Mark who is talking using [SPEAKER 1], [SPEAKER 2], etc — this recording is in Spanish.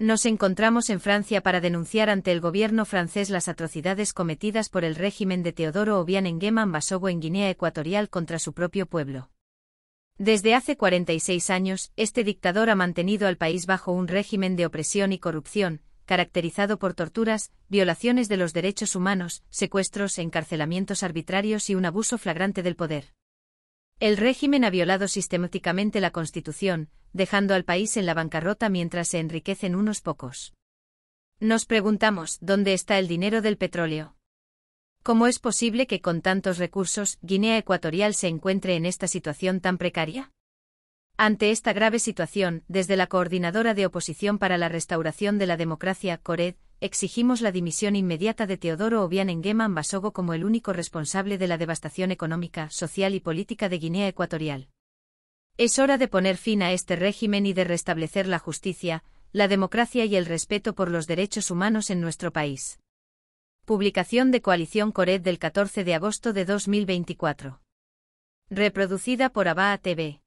[SPEAKER 1] Nos encontramos en Francia para denunciar ante el gobierno francés las atrocidades cometidas por el régimen de Teodoro Obiang Nguema Mbasogo en Guinea Ecuatorial contra su propio pueblo. Desde hace 46 años, este dictador ha mantenido al país bajo un régimen de opresión y corrupción, caracterizado por torturas, violaciones de los derechos humanos, secuestros, encarcelamientos arbitrarios y un abuso flagrante del poder. El régimen ha violado sistemáticamente la Constitución, dejando al país en la bancarrota mientras se enriquecen unos pocos. Nos preguntamos, ¿dónde está el dinero del petróleo? ¿Cómo es posible que con tantos recursos Guinea Ecuatorial se encuentre en esta situación tan precaria? Ante esta grave situación, desde la Coordinadora de Oposición para la Restauración de la Democracia, CORED, exigimos la dimisión inmediata de Teodoro Obiang Nguema Mbasogo como el único responsable de la devastación económica, social y política de Guinea Ecuatorial. Es hora de poner fin a este régimen y de restablecer la justicia, la democracia y el respeto por los derechos humanos en nuestro país. Publicación de Coalición Cored del 14 de agosto de 2024. Reproducida por Abaa TV.